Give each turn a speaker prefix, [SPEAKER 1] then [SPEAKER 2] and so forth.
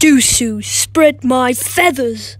[SPEAKER 1] Dusu, spread my feathers.